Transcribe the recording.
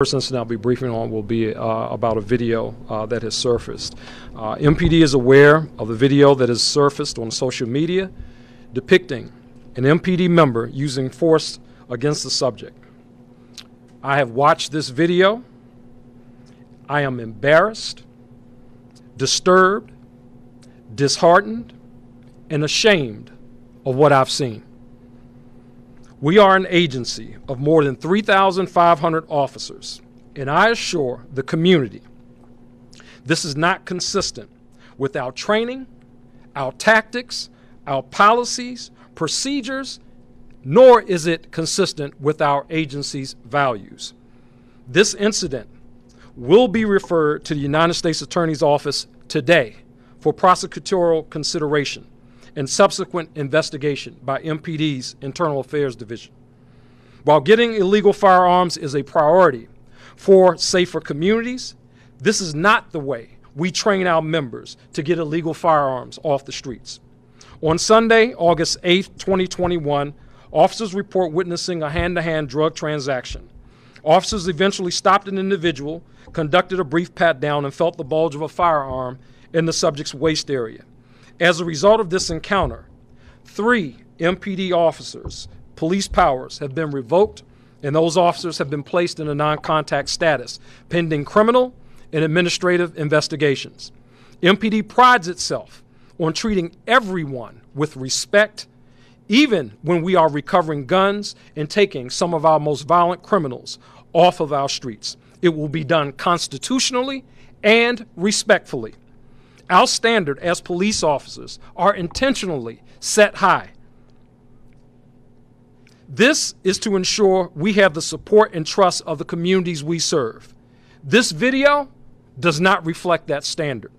First incident I'll be briefing on will be uh, about a video uh, that has surfaced. Uh, MPD is aware of the video that has surfaced on social media depicting an MPD member using force against the subject. I have watched this video. I am embarrassed, disturbed, disheartened, and ashamed of what I've seen. We are an agency of more than 3,500 officers, and I assure the community this is not consistent with our training, our tactics, our policies, procedures, nor is it consistent with our agency's values. This incident will be referred to the United States Attorney's Office today for prosecutorial consideration and subsequent investigation by MPD's Internal Affairs Division. While getting illegal firearms is a priority for safer communities, this is not the way we train our members to get illegal firearms off the streets. On Sunday, August 8, 2021, officers report witnessing a hand to hand drug transaction. Officers eventually stopped an individual, conducted a brief pat down, and felt the bulge of a firearm in the subject's waist area. As a result of this encounter, three MPD officers, police powers, have been revoked, and those officers have been placed in a non contact status pending criminal and administrative investigations. MPD prides itself on treating everyone with respect, even when we are recovering guns and taking some of our most violent criminals off of our streets. It will be done constitutionally and respectfully. Our standard as police officers are intentionally set high. This is to ensure we have the support and trust of the communities we serve. This video does not reflect that standard.